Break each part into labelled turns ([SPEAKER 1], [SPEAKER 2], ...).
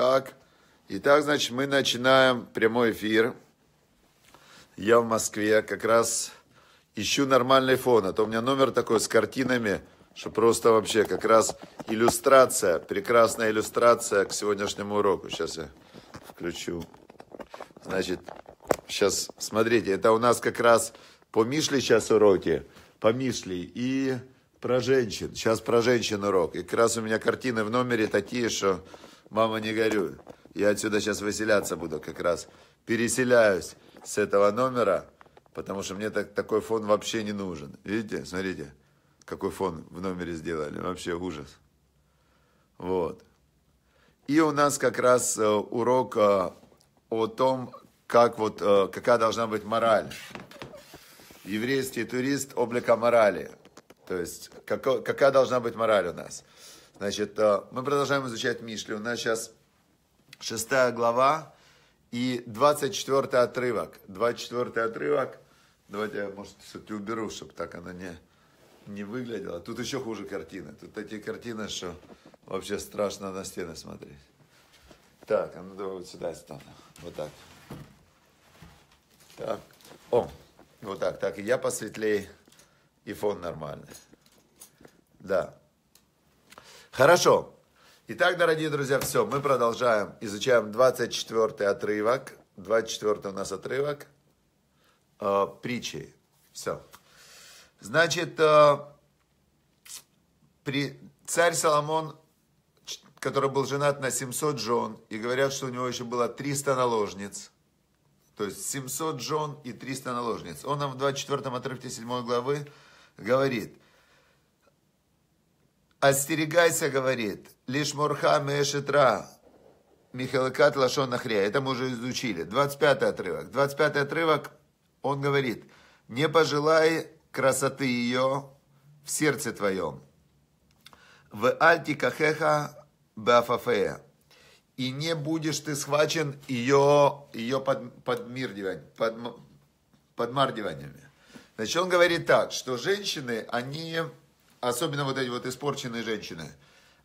[SPEAKER 1] Так, итак, значит, мы начинаем прямой эфир. Я в Москве как раз ищу нормальный фон, а то у меня номер такой с картинами, что просто вообще как раз иллюстрация, прекрасная иллюстрация к сегодняшнему уроку. Сейчас я включу. Значит, сейчас, смотрите, это у нас как раз по Мишле сейчас уроки, по Мишле и про женщин. Сейчас про женщин урок. И как раз у меня картины в номере такие, что мама не горюй. Я отсюда сейчас выселяться буду как раз. Переселяюсь с этого номера, потому что мне так, такой фон вообще не нужен. Видите, смотрите, какой фон в номере сделали. Вообще ужас. Вот. И у нас как раз э, урок э, о том, как вот, э, какая должна быть мораль. Еврейский турист облика морали. То есть, какая, какая должна быть мораль у нас. Значит, мы продолжаем изучать Мишли. У нас сейчас шестая глава и 24 отрывок. 24 отрывок. Давайте я, может, все-таки уберу, чтобы так она не, не выглядела. Тут еще хуже картины. Тут такие картины, что вообще страшно на стены смотреть. Так, а ну давай вот сюда стану. Вот так. Так. О, вот так. Так, и я посветлее, и фон нормальный. Да. Хорошо. Итак, дорогие друзья, все, мы продолжаем, изучаем 24 отрывок, 24 у нас отрывок э, притчи. Все. Значит, э, при, царь Соломон, который был женат на 700 жен, и говорят, что у него еще было 300 наложниц, то есть 700 жен и 300 наложниц. Он нам в 24 отрывке 7 главы говорит, остерегайся, говорит, лишь морха мешетра, Михалыкат Лашон Нахрия. Это мы уже изучили. 25 отрывок. 25 отрывок, он говорит, не пожелай красоты ее в сердце твоем. В альти кахеха бафафея. И не будешь ты схвачен ее, ее под, подмирдивань, под, подмардиваниями. Значит, он говорит так, что женщины, они особенно вот эти вот испорченные женщины,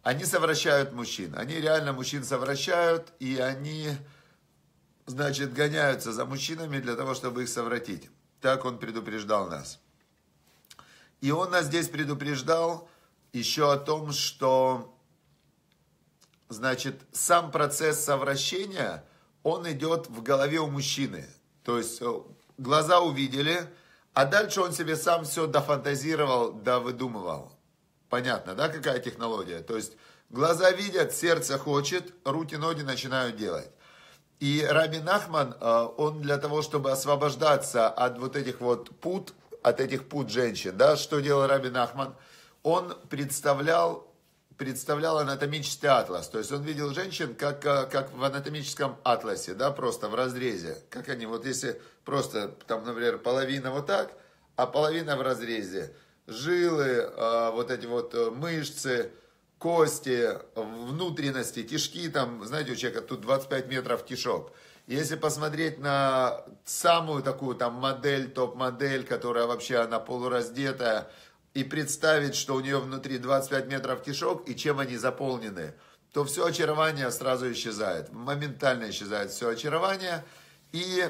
[SPEAKER 1] они совращают мужчин. Они реально мужчин совращают, и они, значит, гоняются за мужчинами для того, чтобы их совратить. Так он предупреждал нас. И он нас здесь предупреждал еще о том, что, значит, сам процесс совращения, он идет в голове у мужчины. То есть э, глаза увидели, а дальше он себе сам все дофантазировал, довыдумывал. Понятно, да, какая технология? То есть глаза видят, сердце хочет, руки-ноги начинают делать. И Раби Нахман, э, он для того, чтобы освобождаться от вот этих вот пут, от этих пут женщин, да, что делал Раби Нахман? Он представлял, представлял анатомический атлас. То есть он видел женщин как, э, как в анатомическом атласе, да, просто в разрезе. Как они, вот если просто там, например, половина вот так, а половина в разрезе. Жилы, а, вот эти вот э, мышцы, кости, внутренности, кишки, там, знаете, у человека тут 25 метров кишок. Если посмотреть на самую такую там модель, топ-модель, которая вообще она полураздетая, и представить, что у нее внутри 25 метров кишок и чем они заполнены, то все очарование сразу исчезает. Моментально исчезает все очарование. И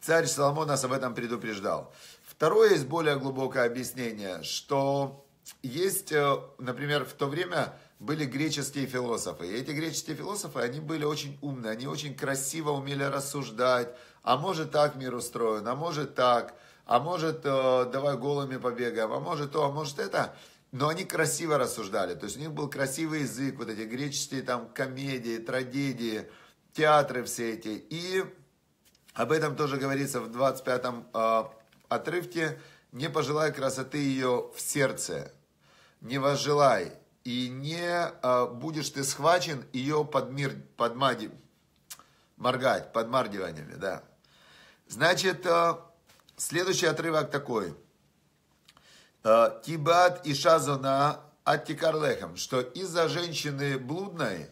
[SPEAKER 1] Царь Соломон нас об этом предупреждал. Второе есть более глубокое объяснение, что есть, э, например, в то время были греческие философы. И эти греческие философы, они были очень умные, они очень красиво умели рассуждать. А может так мир устроен, а может так, а может э, давай голыми побегаем, а может то, а может это. Но они красиво рассуждали. То есть у них был красивый язык, вот эти греческие там комедии, трагедии, театры все эти. И об этом тоже говорится в 25-м э, отрывке. Не пожелай красоты ее в сердце, не возжелай, и не э, будешь ты схвачен ее под мир, под мади, моргать, под мардиваниями, да. Значит, э, следующий отрывок такой. Тибат и Шазона от Тикарлехам, что из-за женщины блудной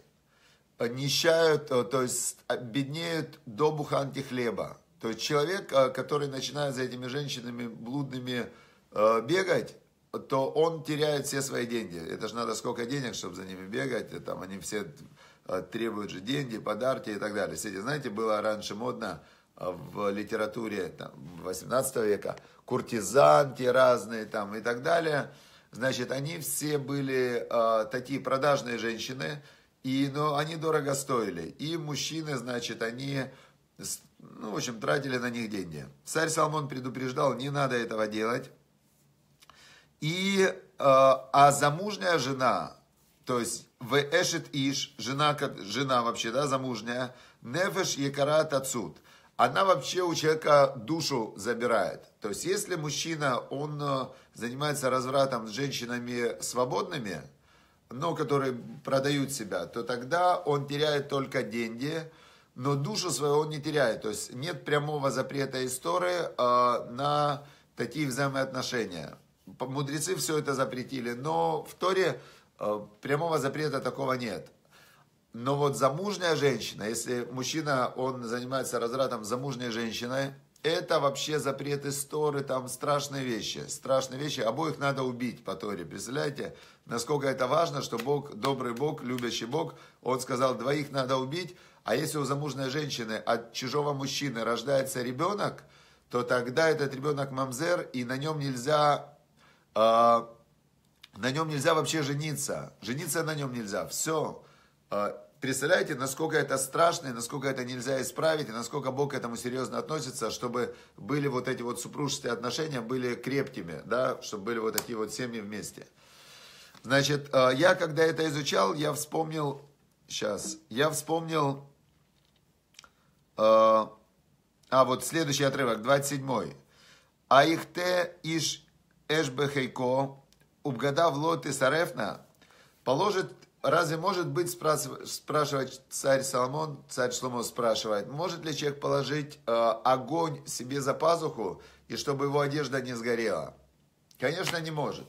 [SPEAKER 1] нищают, э, то есть беднеют до буханки хлеба. То есть человек, э, который начинает за этими женщинами блудными э, бегать, то он теряет все свои деньги. Это же надо сколько денег, чтобы за ними бегать. Там они все требуют же деньги, подарки и так далее. Кстати, знаете, было раньше модно в литературе там, 18 века, куртизанки разные там и так далее. Значит, они все были э, такие продажные женщины, и, но они дорого стоили. И мужчины, значит, они, ну, в общем, тратили на них деньги. Царь Соломон предупреждал, не надо этого делать. И, э, а замужняя жена, то есть в эшет иш, жена, жена вообще, да, замужняя, нефеш якарат отсюд. Она вообще у человека душу забирает. То есть, если мужчина, он э, занимается развратом с женщинами свободными, но которые продают себя, то тогда он теряет только деньги, но душу свою он не теряет. То есть нет прямого запрета истории э, на такие взаимоотношения. Мудрецы все это запретили, но в Торе э, прямого запрета такого нет. Но вот замужняя женщина, если мужчина, он занимается развратом замужней женщиной, это вообще запрет истории, там страшные вещи. Страшные вещи, обоих надо убить по Торе. Представляете, насколько это важно, что Бог, добрый Бог, любящий Бог, Он сказал, двоих надо убить, а если у замужной женщины от чужого мужчины рождается ребенок, то тогда этот ребенок мамзер, и на нем нельзя, э, на нем нельзя вообще жениться. Жениться на нем нельзя. Все. Э, Представляете, насколько это страшно, и насколько это нельзя исправить, и насколько Бог к этому серьезно относится, чтобы были вот эти вот супружеские отношения, были крепкими, да, чтобы были вот такие вот семьи вместе. Значит, э, я когда это изучал, я вспомнил, сейчас, я вспомнил, э, а вот следующий отрывок, 27-й. Аихте иш эшбехейко, убгадав лоты сарефна, положит разве может быть, спрашивать царь Соломон, царь Шломо спрашивает, может ли человек положить э, огонь себе за пазуху, и чтобы его одежда не сгорела? Конечно, не может.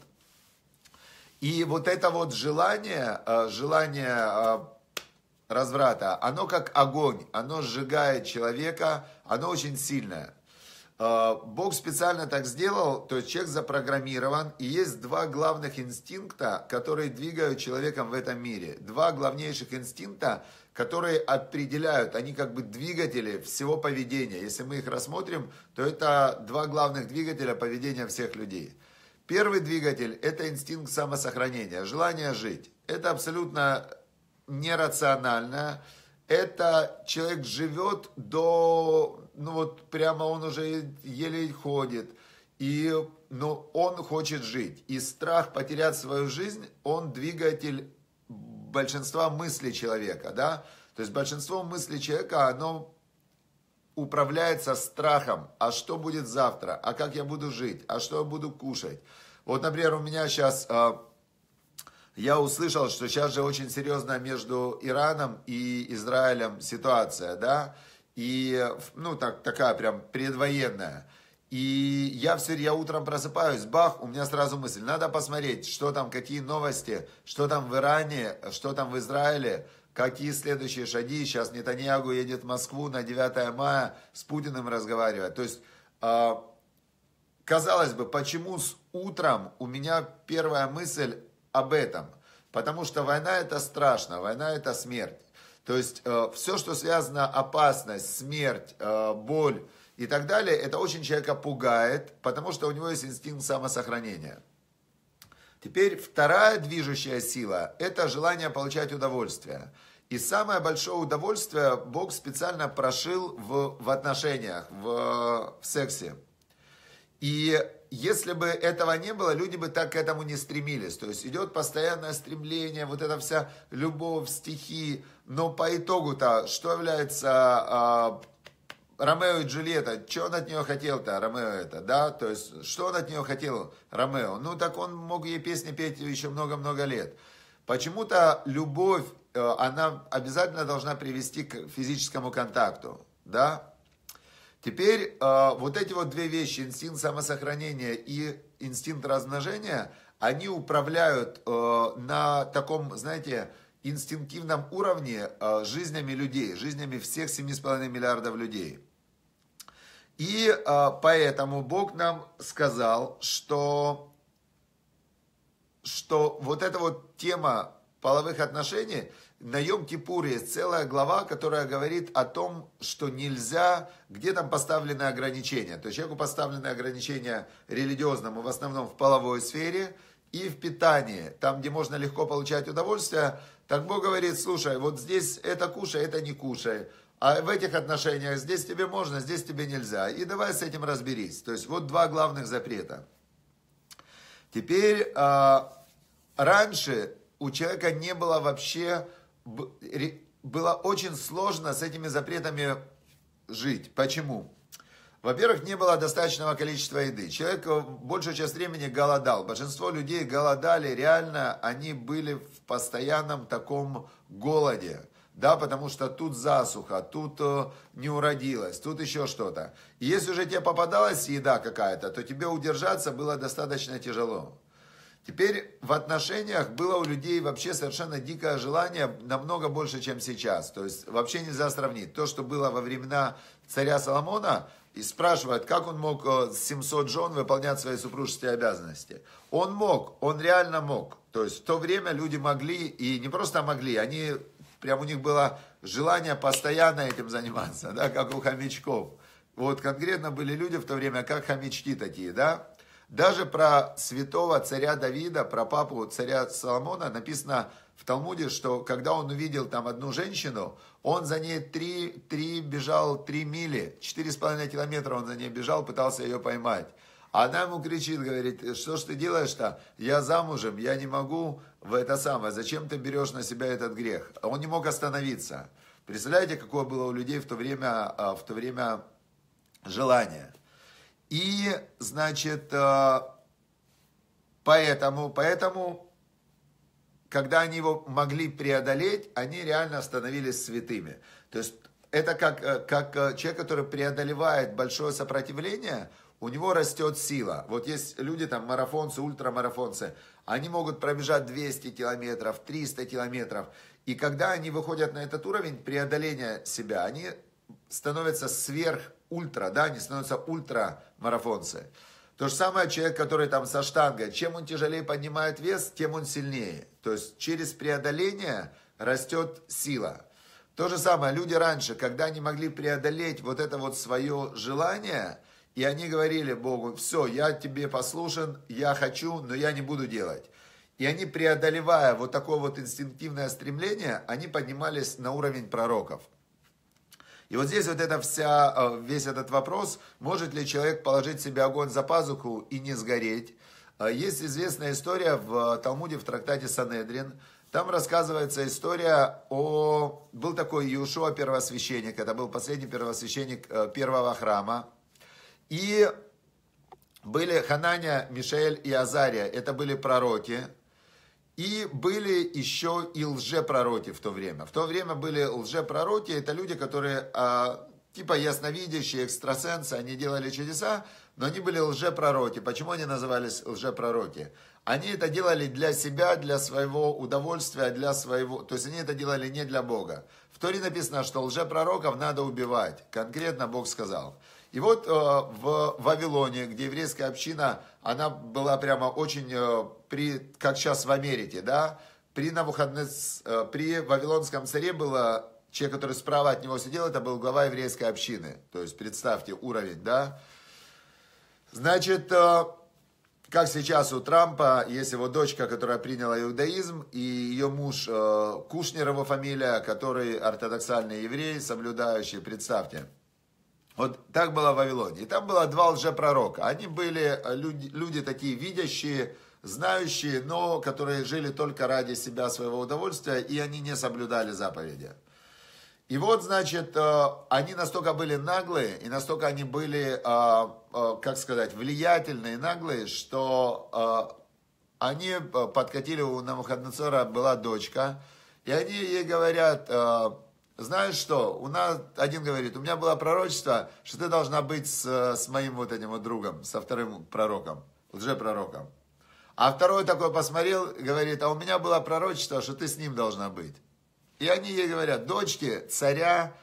[SPEAKER 1] И вот это вот желание, э, желание э, разврата, оно как огонь, оно сжигает человека, оно очень сильное. А, Бог специально так сделал, то есть человек запрограммирован, и есть два главных инстинкта, которые двигают человеком в этом мире. Два главнейших инстинкта, которые определяют, они как бы двигатели всего поведения. Если мы их рассмотрим, то это два главных двигателя поведения всех людей. Первый двигатель – это инстинкт самосохранения, желание жить. Это абсолютно нерационально. Это человек живет до ну вот прямо он уже еле ходит, и, но он хочет жить. И страх потерять свою жизнь, он двигатель большинства мыслей человека, да? То есть большинство мыслей человека, оно управляется страхом. А что будет завтра? А как я буду жить? А что я буду кушать? Вот, например, у меня сейчас... А, я услышал, что сейчас же очень серьезная между Ираном и Израилем ситуация, да? И, ну, так, такая прям предвоенная. И я все, я утром просыпаюсь, бах, у меня сразу мысль, надо посмотреть, что там, какие новости, что там в Иране, что там в Израиле, какие следующие шаги. Сейчас Нетаньягу едет в Москву на 9 мая с Путиным разговаривать. То есть, э, казалось бы, почему с утром у меня первая мысль об этом? Потому что война это страшно, война это смерть. То есть э, все, что связано опасность, смерть, э, боль и так далее, это очень человека пугает, потому что у него есть инстинкт самосохранения. Теперь вторая движущая сила – это желание получать удовольствие. И самое большое удовольствие Бог специально прошил в, в отношениях, в, в сексе. И если бы этого не было, люди бы так к этому не стремились. То есть идет постоянное стремление, вот эта вся любовь, стихи. Но по итогу-то, что является а, Ромео и Джульетта, что он от нее хотел-то, Ромео это, да? То есть, что он от нее хотел, Ромео? Ну, так он мог ей песни петь еще много-много лет. Почему-то любовь, э, она обязательно должна привести к физическому контакту, да? Теперь э, вот эти вот две вещи, инстинкт самосохранения и инстинкт размножения, они управляют э, на таком, знаете, инстинктивном уровне э, жизнями людей, жизнями всех 7,5 миллиардов людей. И поэтому Бог нам сказал, что, что вот эта вот тема половых отношений, на Йом-Кипур есть целая глава, которая говорит о том, что нельзя, где там поставлены ограничения. То есть человеку поставлены ограничения религиозному, в основном в половой сфере и в питании. Там, где можно легко получать удовольствие, так Бог говорит, слушай, вот здесь это кушай, это не кушай. А в этих отношениях здесь тебе можно, здесь тебе нельзя. И давай с этим разберись. То есть вот два главных запрета. Теперь, а, раньше у человека не было вообще было очень сложно с этими запретами жить. Почему? Во-первых, не было достаточного количества еды. Человек большую часть времени голодал. Большинство людей голодали, реально они были в постоянном таком голоде. Да, потому что тут засуха, тут э, не уродилось, тут еще что-то. Если уже тебе попадалась еда какая-то, то тебе удержаться было достаточно тяжело. Теперь в отношениях было у людей вообще совершенно дикое желание, намного больше, чем сейчас. То есть вообще нельзя сравнить. То, что было во времена царя Соломона, и спрашивают, как он мог с 700 жен выполнять свои супружеские обязанности. Он мог, он реально мог. То есть в то время люди могли, и не просто могли, они, прям у них было желание постоянно этим заниматься, да, как у хомячков. Вот конкретно были люди в то время, как хомячки такие, да. Даже про святого царя Давида, про папу царя Соломона написано в Талмуде, что когда он увидел там одну женщину, он за ней три, три бежал три мили, четыре с половиной километра он за ней бежал, пытался ее поймать. А она ему кричит, говорит, что ж ты делаешь-то? Я замужем, я не могу в это самое, зачем ты берешь на себя этот грех? Он не мог остановиться. Представляете, какое было у людей в то время, а, в то время желание? И, значит, э, поэтому, поэтому, когда они его могли преодолеть, они реально становились святыми. То есть это как, э, как э, человек, который преодолевает большое сопротивление, у него растет сила. Вот есть люди там, марафонцы, ультрамарафонцы, они могут пробежать 200 километров, 300 километров. И когда они выходят на этот уровень преодоления себя, они становятся сверх ультра, да, они становятся ультрамарафонцы. То же самое человек, который там со штангой, чем он тяжелее поднимает вес, тем он сильнее. То есть через преодоление растет сила. То же самое, люди раньше, когда они могли преодолеть вот это вот свое желание, и они говорили Богу, все, я тебе послушен, я хочу, но я не буду делать. И они, преодолевая вот такое вот инстинктивное стремление, они поднимались на уровень пророков. И вот здесь вот эта вся, э, весь этот вопрос, может ли человек положить себе огонь за пазуху и не сгореть. Э, есть известная история в Талмуде, в трактате Санедрин. Там рассказывается история о... Был такой Иешуа первосвященник, это был последний первосвященник э, первого храма. И были Хананя, Мишель и Азария, это были пророки. И были еще и лжепророки в то время. В то время были лжепророки, это люди, которые а, типа ясновидящие, экстрасенсы, они делали чудеса, но они были лжепророки. Почему они назывались лжепророки? Они это делали для себя, для своего удовольствия, для своего... То есть они это делали не для Бога. В Торе написано, что лжепророков надо убивать. Конкретно Бог сказал. И вот э, в Вавилоне, где еврейская община, она была прямо очень, э, при, как сейчас в Америке, да, при, Навуходнес, э, при Вавилонском царе было человек, который справа от него сидел, это был глава еврейской общины. То есть представьте уровень, да. Значит, как сейчас у Трампа есть его дочка, которая приняла иудаизм, и ее муж Кушнер, его фамилия, который ортодоксальный еврей, соблюдающий, представьте. Вот так было в Вавилоне. И там было два лжепророка. Они были э, люди, люди такие видящие, знающие, но которые жили только ради себя, своего удовольствия, и они не соблюдали заповеди. И вот, значит, э, они настолько были наглые, и настолько они были, э, как сказать, влиятельные, наглые, что они подкатили, у Навуходоносора была дочка, и они ей говорят, знаешь что, у нас, один говорит, у меня было пророчество, что ты должна быть с, с моим вот этим вот другом, со вторым пророком, лжепророком. А второй такой посмотрел, говорит, а у меня было пророчество, что ты с ним должна быть. И они ей говорят, дочки царя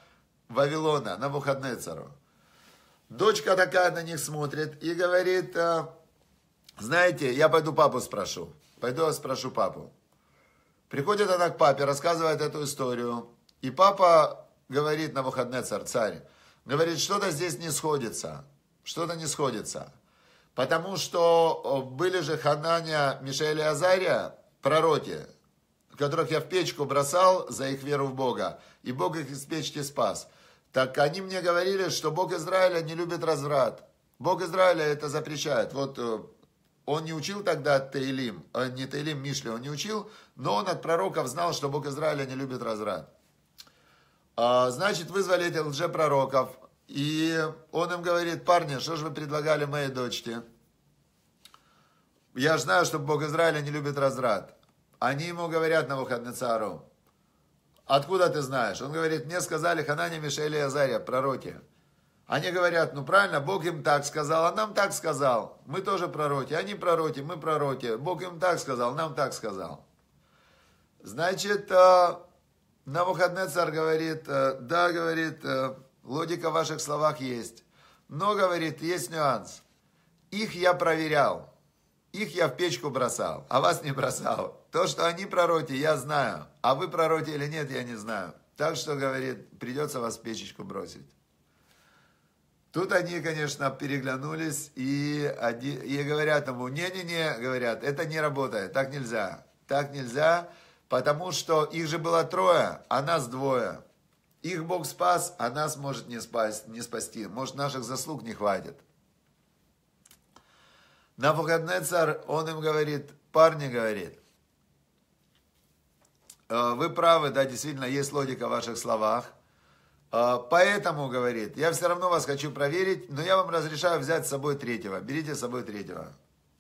[SPEAKER 1] Вавилона, на выходные цару. Дочка такая на них смотрит и говорит, «А, знаете, я пойду папу спрошу. Пойду спрошу папу. Приходит она к папе, рассказывает эту историю. И папа говорит на выходные царь, царь, говорит, что-то здесь не сходится. Что-то не сходится. Потому что были же Хананя, Мишель и Азария, пророки, которых я в печку бросал за их веру в Бога. И Бог их из печки спас. Так они мне говорили, что Бог Израиля не любит разврат. Бог Израиля это запрещает. Вот э, он не учил тогда Таилим, э, не Таилим Мишли, он не учил, но он от пророков знал, что Бог Израиля не любит разврат. А, значит, вызвали этих лжепророков, и он им говорит, парни, что же вы предлагали моей дочке? Я знаю, что Бог Израиля не любит разврат. Они ему говорят на выходный цару, откуда ты знаешь? Он говорит, мне сказали Ханани, Мишель и Азария, пророки. Они говорят, ну правильно, Бог им так сказал, а нам так сказал. Мы тоже пророки, они пророки, мы пророки. Бог им так сказал, нам так сказал. Значит, э, на выходный царь говорит, э, да, говорит, э, логика в ваших словах есть. Но, говорит, есть нюанс. Их я проверял. Их я в печку бросал, а вас не бросал. То, что они пророки, я знаю. А вы пророки или нет, я не знаю. Так что, говорит, придется вас в печечку бросить. Тут они, конечно, переглянулись и, и говорят ему, не-не-не, говорят, это не работает, так нельзя. Так нельзя, потому что их же было трое, а нас двое. Их Бог спас, а нас может не, спасть, не спасти. Может, наших заслуг не хватит. На царь, он им говорит, парни, говорит, «Э, вы правы, да, действительно, есть логика в ваших словах. А, поэтому, говорит, я все равно вас хочу проверить, но я вам разрешаю взять с собой третьего. Берите с собой третьего.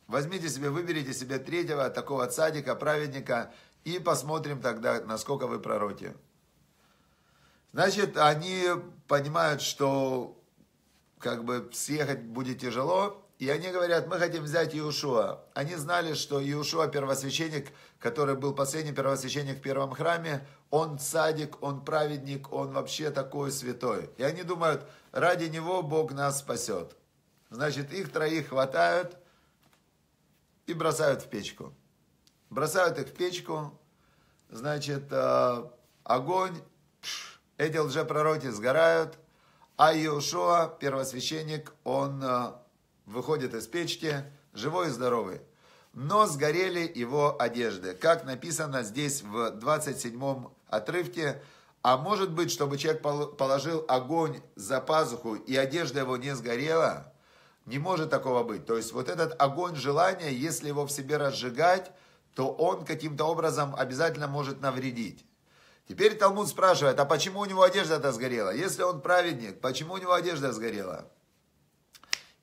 [SPEAKER 1] Возьмите себе, выберите себе третьего, такого цадика, праведника, и посмотрим тогда, насколько вы пророки. Значит, они понимают, что как бы съехать будет тяжело, и они говорят, мы хотим взять Иешуа. Они знали, что Иешуа первосвященник, который был последний первосвященник в первом храме, он садик, он праведник, он вообще такой святой. И они думают, ради него Бог нас спасет. Значит, их троих хватают и бросают в печку. Бросают их в печку, значит, э, огонь, эти лжепророки сгорают, а Иешуа, первосвященник, он э, выходит из печки, живой и здоровый. Но сгорели его одежды. Как написано здесь в 27 отрывке, а может быть, чтобы человек положил огонь за пазуху и одежда его не сгорела, не может такого быть. То есть вот этот огонь желания, если его в себе разжигать, то он каким-то образом обязательно может навредить. Теперь Талмуд спрашивает, а почему у него одежда-то сгорела? Если он праведник, почему у него одежда сгорела?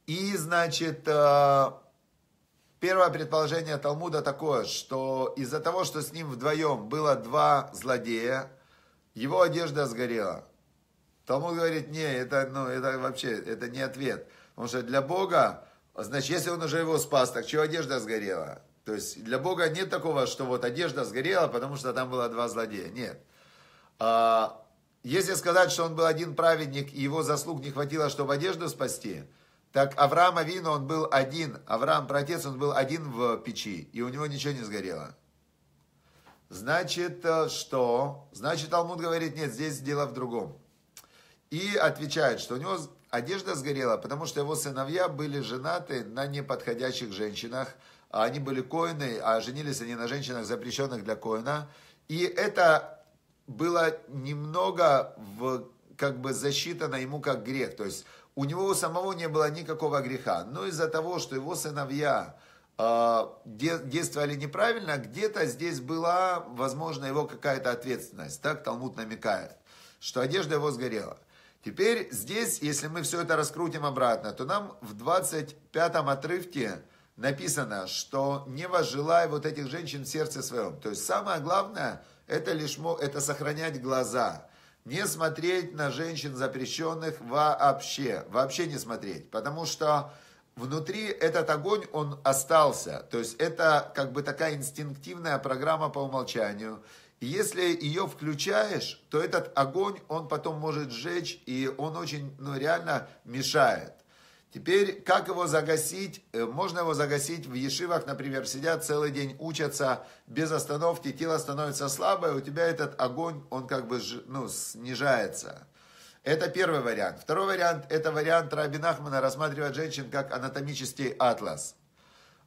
[SPEAKER 1] И, значит, э, первое предположение Талмуда такое, что из-за того, что с ним вдвоем было два злодея, его одежда сгорела. Талмуд говорит, не, это, ну, это вообще, это не ответ. Потому что для Бога, значит, если он уже его спас, так чего одежда сгорела? То есть для Бога нет такого, что вот одежда сгорела, потому что там было два злодея. Нет. А, если сказать, что он был один праведник, и его заслуг не хватило, чтобы одежду спасти, так Авраам Авину, он был один, Авраам, протец, он был один в печи, и у него ничего не сгорело. Значит, э, что? Значит, Талмуд говорит, нет, здесь дело в другом. И отвечает, что у него одежда сгорела, потому что его сыновья были женаты на неподходящих женщинах, а они были коины, а женились они на женщинах, запрещенных для коина. И это было немного в, как бы засчитано ему как грех. То есть у него у самого не было никакого греха. Но из-за того, что его сыновья э, действовали неправильно, где-то здесь была, возможно, его какая-то ответственность. Так Талмуд намекает, что одежда его сгорела. Теперь здесь, если мы все это раскрутим обратно, то нам в 25-м отрывке написано, что не возжелай вот этих женщин в сердце своем. То есть самое главное, это лишь это сохранять глаза не смотреть на женщин запрещенных вообще, вообще не смотреть, потому что внутри этот огонь, он остался, то есть это как бы такая инстинктивная программа по умолчанию, и если ее включаешь, то этот огонь, он потом может сжечь, и он очень, ну, реально мешает. Теперь, как его загасить? Э, можно его загасить в ешивах, например, сидят целый день, учатся без остановки, тело становится слабое, у тебя этот огонь, он как бы ну, снижается. Это первый вариант. Второй вариант, это вариант Раби Нахмана рассматривать женщин как анатомический атлас.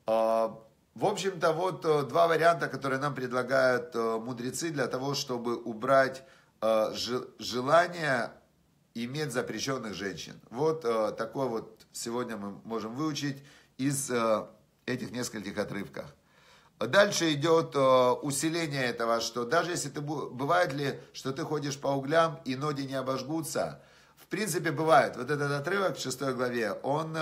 [SPEAKER 1] А, в общем-то, вот э, два варианта, которые нам предлагают э, мудрецы для того, чтобы убрать желание иметь запрещенных женщин. Вот такой вот сегодня мы можем выучить из этих нескольких отрывков. Дальше идет усиление этого, что даже если ты, бывает ли, что ты ходишь по углям и ноги не обожгутся, в принципе бывает. Вот этот отрывок в шестой главе, он,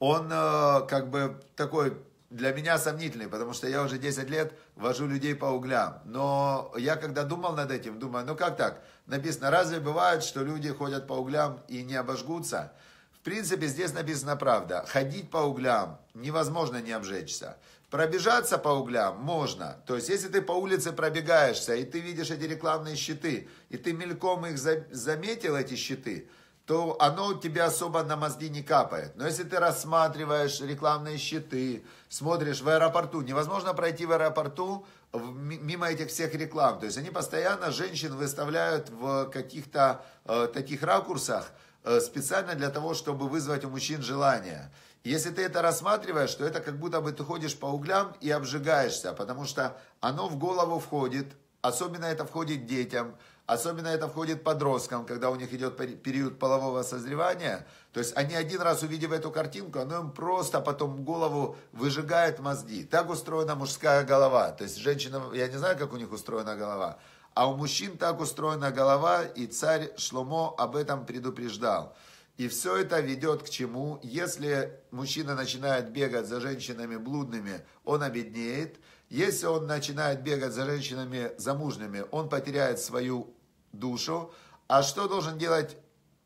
[SPEAKER 1] он как бы такой для меня сомнительный, потому что я уже 10 лет вожу людей по углям. Но я когда думал над этим, думаю, ну как так? Написано, разве бывает, что люди ходят по углям и не обожгутся? Принципе, здесь написано правда. Ходить по углям невозможно не обжечься. Пробежаться по углям можно. То есть, если ты по улице пробегаешься, и ты видишь эти рекламные щиты, и ты мельком их заметил, эти щиты, то оно у тебя особо на мозги не капает. Но если ты рассматриваешь рекламные щиты, смотришь в аэропорту, невозможно пройти в аэропорту мимо этих всех реклам. То есть они постоянно женщин выставляют в каких-то э, таких ракурсах специально для того, чтобы вызвать у мужчин желание. Если ты это рассматриваешь, то это как будто бы ты ходишь по углям и обжигаешься, потому что оно в голову входит, особенно это входит детям, Особенно это входит подросткам, когда у них идет период полового созревания. То есть они один раз увидев эту картинку, оно им просто потом голову выжигает мозги. Так устроена мужская голова. То есть женщина, я не знаю, как у них устроена голова, а у мужчин так устроена голова, и царь Шломо об этом предупреждал. И все это ведет к чему? Если мужчина начинает бегать за женщинами блудными, он обеднеет. Если он начинает бегать за женщинами замужними, он потеряет свою душу. А что должен делать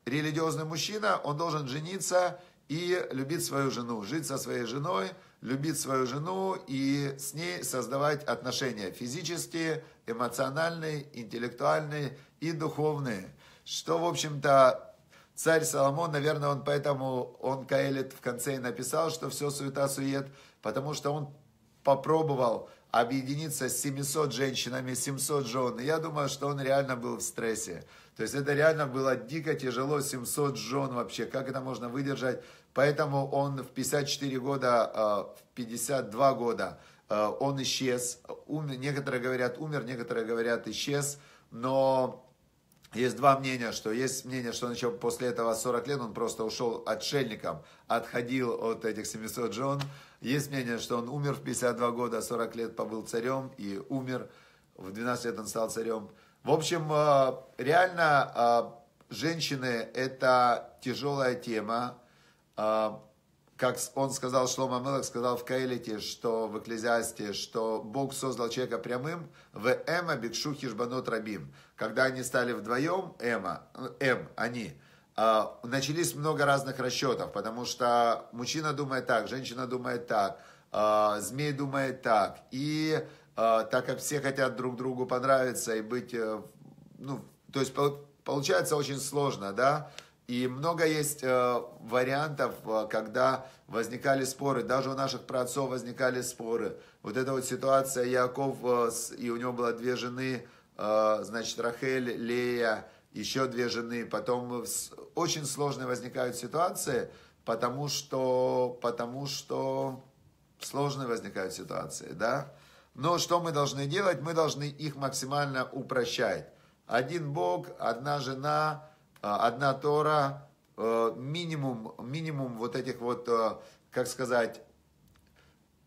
[SPEAKER 1] религиозный мужчина? Он должен жениться и любить свою жену, жить со своей женой, любить свою жену и с ней создавать отношения физические, эмоциональные, интеллектуальные и духовные. Что, в общем-то, царь Соломон, наверное, он поэтому, он Каэлит в конце и написал, что все суета-сует, потому что он попробовал объединиться с 700 женщинами, 700 жен. Я думаю, что он реально был в стрессе. То есть это реально было дико тяжело, 700 жен вообще, как это можно выдержать. Поэтому он в 54 года, э, в 52 года э, он исчез. Умер, некоторые говорят умер, некоторые говорят исчез. Но есть два мнения, что есть мнение, что он еще после этого 40 лет он просто ушел отшельником, отходил от этих 700 жен. Есть мнение, что он умер в 52 года, 40 лет побыл царем и умер. В 12 лет он стал царем. В общем, э, реально э, женщины это тяжелая тема. Э, как он сказал, Шлома Мелах сказал в Каэлите, что в Экклезиасте, что Бог создал человека прямым, в Эма Бикшу Хижбанот Рабим. Когда они стали вдвоем, Эма, Эм, они, начались много разных расчетов, потому что мужчина думает так, женщина думает так, а, змей думает так. И а, так как все хотят друг другу понравиться и быть, э, ну, то есть получается очень сложно, да, и много есть э, вариантов, э, когда возникали споры, даже у наших праотцов возникали споры. Вот эта вот ситуация, Яков, и у него было две жены, значит, Рахель, Лея, еще две жены, потом очень сложные возникают ситуации, потому что, потому что сложные возникают ситуации, да. Но что мы должны делать? Мы должны их максимально упрощать. Один Бог, одна жена, а, одна Тора, э, минимум, минимум вот этих вот, э, как сказать,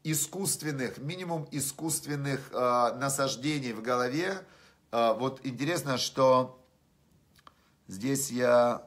[SPEAKER 1] искусственных, минимум искусственных э, насаждений в голове. Вот интересно, что Здесь я...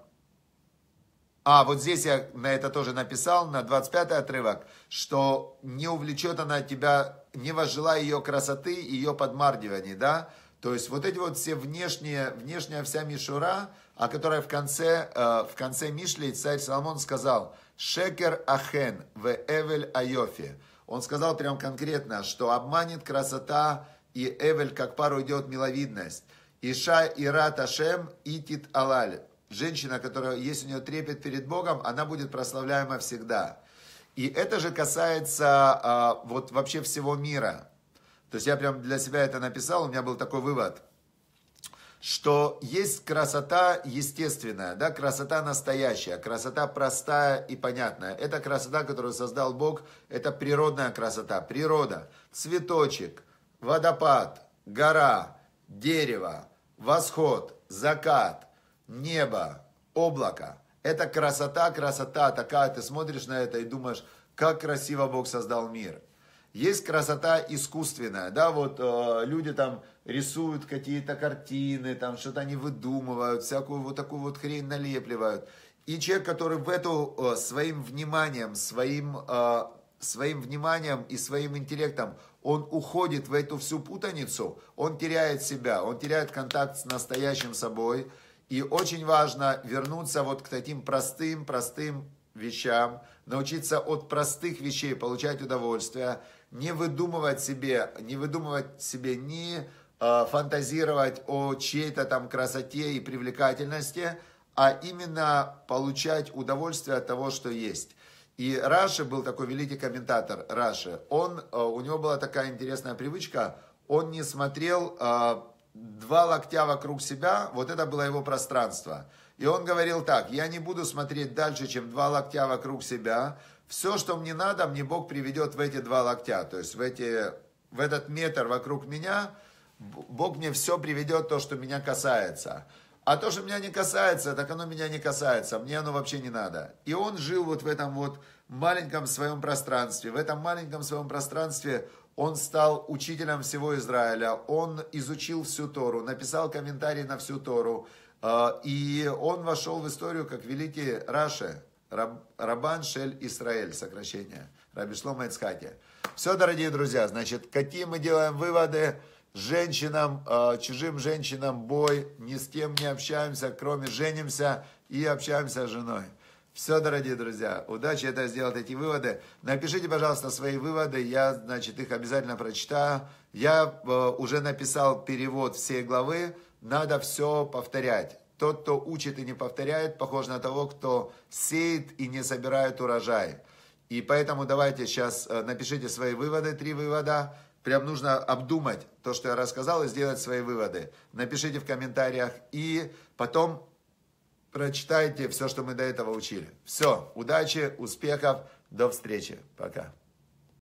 [SPEAKER 1] А, вот здесь я на это тоже написал, на 25 отрывок, что не увлечет она тебя, не возжелая ее красоты, ее подмаргиваний, да? То есть вот эти вот все внешние, внешняя вся мишура, о которой в конце, э, в конце Мишли царь Соломон сказал, «Шекер ахен в эвель айофи». Он сказал прям конкретно, что обманет красота и эвель, как пару идет миловидность. Иша Ират Ашем Итит Алаль. женщина, которая есть у нее трепет перед Богом, она будет прославляема всегда. И это же касается а, вот вообще всего мира. То есть я прям для себя это написал, у меня был такой вывод, что есть красота естественная, да, красота настоящая, красота простая и понятная. Это красота, которую создал Бог, это природная красота, природа, цветочек, водопад, гора, дерево, восход, закат, небо, облако. Это красота, красота такая, ты смотришь на это и думаешь, как красиво Бог создал мир. Есть красота искусственная, да, вот э, люди там рисуют какие-то картины, там что-то они выдумывают, всякую вот такую вот хрень налепливают. И человек, который в эту э, своим вниманием, своим, э, своим вниманием и своим интеллектом, он уходит в эту всю путаницу, он теряет себя, он теряет контакт с настоящим собой. И очень важно вернуться вот к таким простым, простым вещам, научиться от простых вещей получать удовольствие, не выдумывать себе, не выдумывать себе, не э, фантазировать о чьей-то там красоте и привлекательности, а именно получать удовольствие от того, что есть. И Раши был такой великий комментатор, Раши, он, э, у него была такая интересная привычка, он не смотрел э, два локтя вокруг себя, вот это было его пространство. И он говорил так, я не буду смотреть дальше, чем два локтя вокруг себя, все, что мне надо, мне Бог приведет в эти два локтя, то есть в, эти, в этот метр вокруг меня, Бог мне все приведет, то, что меня касается. А то, что меня не касается, так оно меня не касается, мне оно вообще не надо. И он жил вот в этом вот маленьком своем пространстве. В этом маленьком своем пространстве он стал учителем всего Израиля, он изучил всю Тору, написал комментарий на всю Тору, э, и он вошел в историю как великий Раши, Раб, Рабан Шель Исраэль, сокращение. Рабишлома Ицхаки. Все, дорогие друзья, значит, какие мы делаем выводы? Женщинам, э, чужим женщинам бой, ни с кем не общаемся, кроме женимся и общаемся с женой. Все, дорогие друзья, удачи это сделать эти выводы. Напишите, пожалуйста, свои выводы, я, значит, их обязательно прочитаю. Я э, уже написал перевод всей главы, надо все повторять. Тот, кто учит и не повторяет, похож на того, кто сеет и не собирает урожай. И поэтому давайте сейчас э, напишите свои выводы, три вывода. Прям нужно обдумать то, что я рассказал, и сделать свои выводы. Напишите в комментариях и потом прочитайте все, что мы до этого учили. Все, удачи, успехов, до встречи, пока.